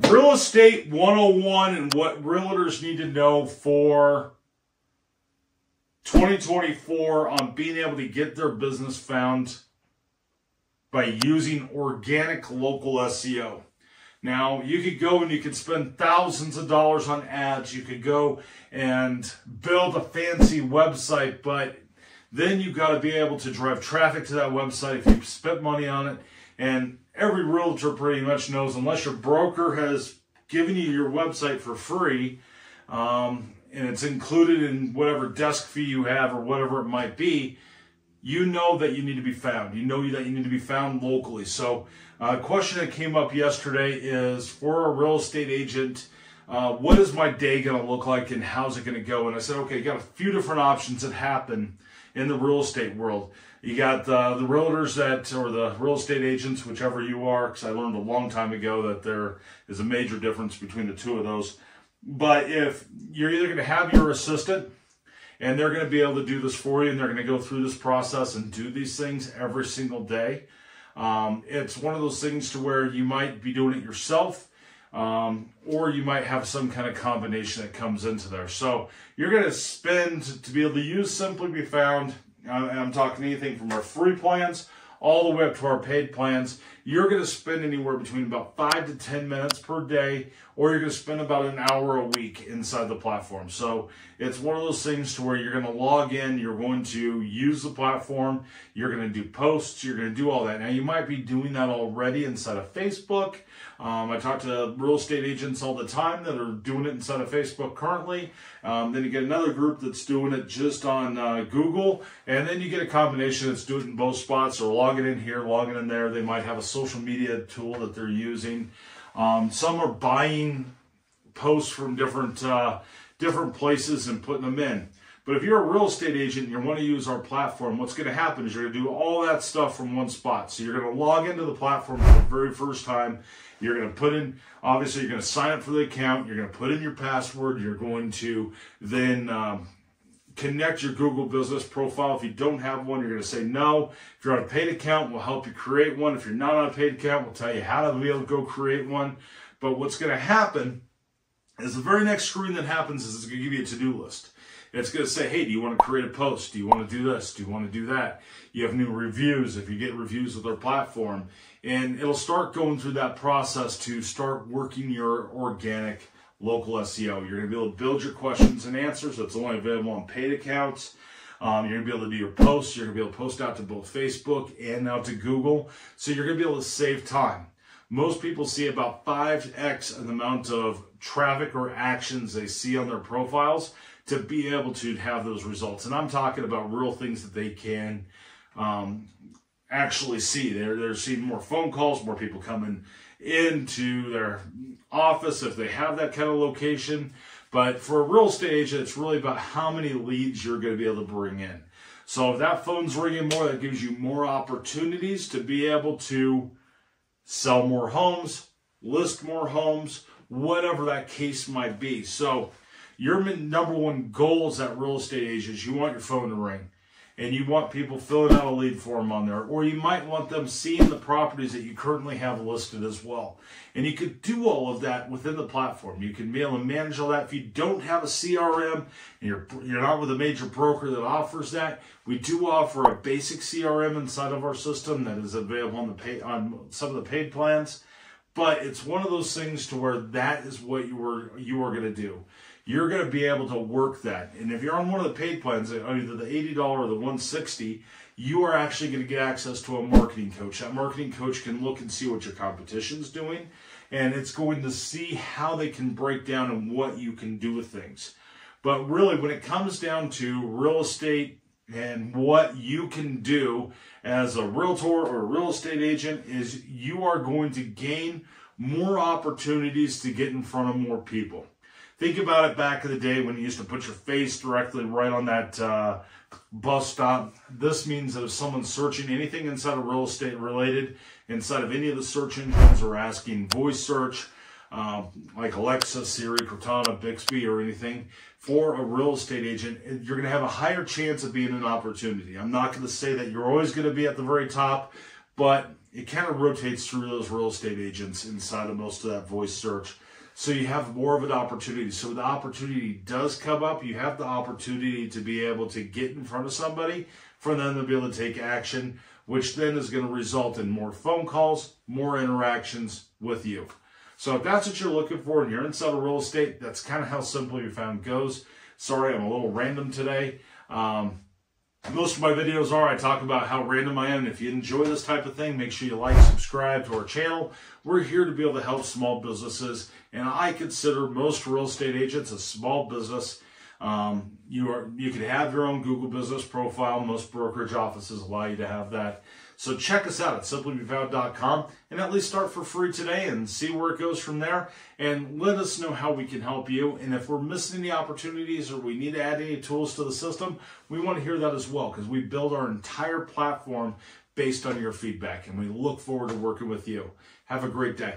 Real Estate 101 and what realtors need to know for 2024 on being able to get their business found by using organic local SEO. Now, you could go and you could spend thousands of dollars on ads. You could go and build a fancy website, but then you've got to be able to drive traffic to that website if you've spent money on it. And every realtor pretty much knows, unless your broker has given you your website for free, um, and it's included in whatever desk fee you have or whatever it might be, you know that you need to be found. You know that you need to be found locally. So, uh, a question that came up yesterday is for a real estate agent, uh, what is my day going to look like and how's it going to go? And I said, okay, got a few different options that happen in the real estate world. You got uh, the realtors that, or the real estate agents, whichever you are, because I learned a long time ago that there is a major difference between the two of those. But if you're either going to have your assistant and they're going to be able to do this for you and they're going to go through this process and do these things every single day, um, it's one of those things to where you might be doing it yourself um, or you might have some kind of combination that comes into there. So you're going to spend to be able to use Simply Be Found. I'm talking anything from our free plans all the way up to our paid plans. You're going to spend anywhere between about five to 10 minutes per day, or you're going to spend about an hour a week inside the platform. So it's one of those things to where you're going to log in, you're going to use the platform, you're going to do posts, you're going to do all that. Now, you might be doing that already inside of Facebook. Um, I talk to real estate agents all the time that are doing it inside of Facebook currently. Um, then you get another group that's doing it just on uh, Google. And then you get a combination that's doing it in both spots or logging in here, logging in there. They might have a social media tool that they're using. Um, some are buying posts from different uh, different places and putting them in. But if you're a real estate agent and you want to use our platform, what's going to happen is you're going to do all that stuff from one spot. So you're going to log into the platform for the very first time. You're going to put in, obviously, you're going to sign up for the account. You're going to put in your password. You're going to then um, connect your Google business profile. If you don't have one, you're going to say no. If you're on a paid account, we'll help you create one. If you're not on a paid account, we'll tell you how to be able to go create one. But what's going to happen is the very next screen that happens is it's going to give you a to-do list. It's going to say, hey, do you want to create a post? Do you want to do this? Do you want to do that? You have new reviews if you get reviews with our platform. And it'll start going through that process to start working your organic local SEO. You're going to be able to build your questions and answers. That's only available on paid accounts. Um, you're going to be able to do your posts. You're going to be able to post out to both Facebook and now to Google. So you're going to be able to save time. Most people see about 5x the amount of traffic or actions they see on their profiles to be able to have those results. And I'm talking about real things that they can um, actually see. They're, they're seeing more phone calls, more people coming into their office if they have that kind of location. But for a real estate agent, it's really about how many leads you're going to be able to bring in. So if that phone's ringing more, that gives you more opportunities to be able to sell more homes, list more homes, whatever that case might be. So your number one goal as that real estate agent is you want your phone to ring and you want people filling out a lead form on there, or you might want them seeing the properties that you currently have listed as well. And you could do all of that within the platform. You can be able to manage all that. If you don't have a CRM and you're you're not with a major broker that offers that, we do offer a basic CRM inside of our system that is available on the pay on some of the paid plans. But it's one of those things to where that is what you were you are going to do you're going to be able to work that. And if you're on one of the paid plans, uh, either the $80 or the 160, you are actually going to get access to a marketing coach. That marketing coach can look and see what your competition's doing, and it's going to see how they can break down and what you can do with things. But really, when it comes down to real estate and what you can do as a realtor or a real estate agent is you are going to gain more opportunities to get in front of more people. Think about it back in the day when you used to put your face directly right on that uh, bus stop. This means that if someone's searching anything inside of real estate related, inside of any of the search engines or asking voice search, uh, like Alexa, Siri, Cortana, Bixby, or anything, for a real estate agent, you're going to have a higher chance of being an opportunity. I'm not going to say that you're always going to be at the very top, but it kind of rotates through those real estate agents inside of most of that voice search. So you have more of an opportunity. So the opportunity does come up. You have the opportunity to be able to get in front of somebody for them to be able to take action, which then is going to result in more phone calls, more interactions with you. So if that's what you're looking for and you're inside of real estate, that's kind of how Simply Be Found goes. Sorry, I'm a little random today. Um, most of my videos are I talk about how random I am. If you enjoy this type of thing, make sure you like, subscribe to our channel. We're here to be able to help small businesses, and I consider most real estate agents a small business. Um, you are you can have your own Google business profile. Most brokerage offices allow you to have that. So check us out at simplybefound.com and at least start for free today and see where it goes from there. And let us know how we can help you. And if we're missing any opportunities or we need to add any tools to the system, we want to hear that as well because we build our entire platform based on your feedback. And we look forward to working with you. Have a great day.